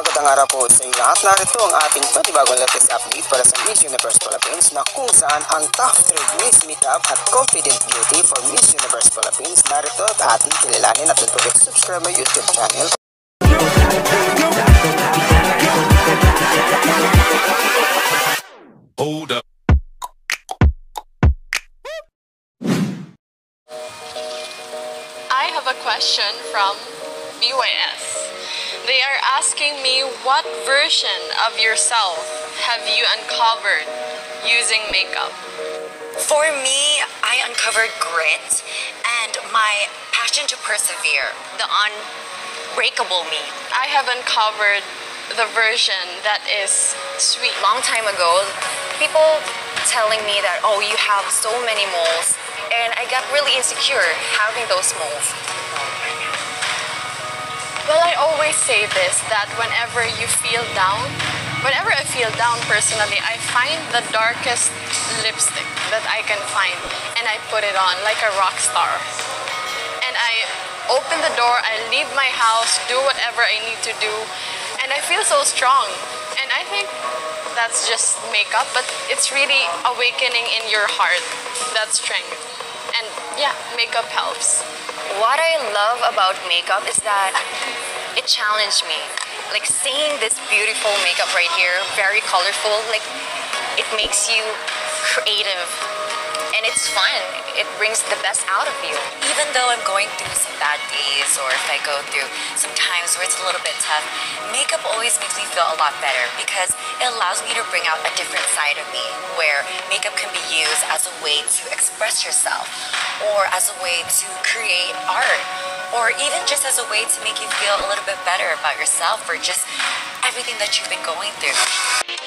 Magandang araw po sa inyo lahat. Narito ang ating panibagong latest update para sa Miss Universe Philippines na kung saan ang top 3 Miss Makeup at Confident Beauty for Miss Universe Philippines. Narito at ating kilalanin at to subscribe my YouTube channel. Hold up. I have a question from BYS. They are asking me what version of yourself have you uncovered using makeup? For me, I uncovered grit and my passion to persevere, the unbreakable me. I have uncovered the version that is sweet. Long time ago, people telling me that, oh, you have so many moles, and I got really insecure having those moles. Well, I always say this that whenever you feel down, whenever I feel down personally, I find the darkest lipstick that I can find and I put it on like a rock star. And I open the door, I leave my house, do whatever I need to do, and I feel so strong. And I think that's just makeup, but it's really awakening in your heart that strength. And yeah, makeup helps. What I love about makeup is that it challenged me. Like seeing this beautiful makeup right here, very colorful, like it makes you creative. And it's fun. It brings the best out of you. Even though I'm going through some bad days or if I go through some times where it's a little bit tough, makeup always makes me feel a lot better because it allows me to bring out a different side of me where makeup can as a way to express yourself or as a way to create art or even just as a way to make you feel a little bit better about yourself or just everything that you've been going through.